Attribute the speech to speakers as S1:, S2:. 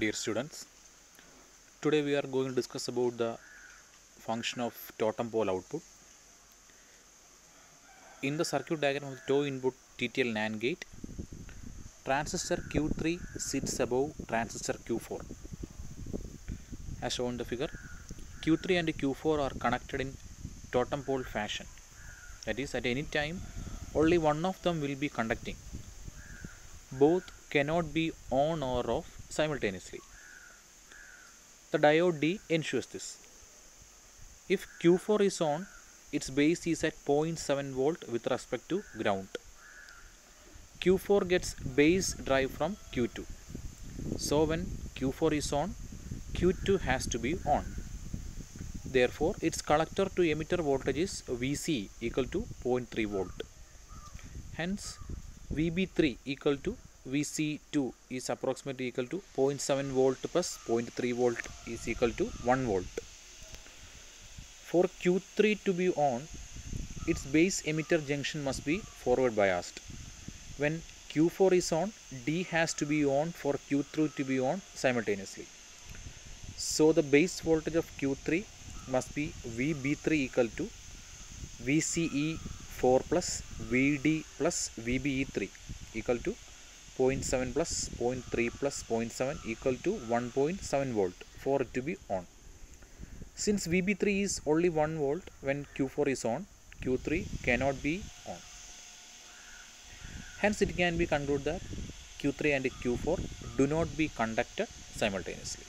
S1: dear students today we are going to discuss about the function of totem pole output. In the circuit diagram of toe input TTL NAND gate transistor Q3 sits above transistor Q4 as shown in the figure Q3 and Q4 are connected in totem pole fashion. That is at any time only one of them will be conducting. Both cannot be on or off simultaneously. The diode D ensures this. If Q4 is on, its base is at 0.7 volt with respect to ground. Q4 gets base drive from Q2. So when Q4 is on, Q2 has to be on. Therefore, its collector to emitter voltage is VC equal to 0.3 volt. Hence, VB3 equal to VC2 is approximately equal to 0.7 volt plus 0.3 volt is equal to 1 volt. For Q3 to be on, its base emitter junction must be forward biased. When Q4 is on, D has to be on for Q3 to be on simultaneously. So the base voltage of Q3 must be VB3 equal to VCE 4 plus VD plus VBE3 equal to 0.7 plus 0.3 plus 0.7 equal to 1.7 volt for it to be on. Since VB3 is only 1 volt when Q4 is on, Q3 cannot be on. Hence it can be concluded that Q3 and Q4 do not be conducted simultaneously.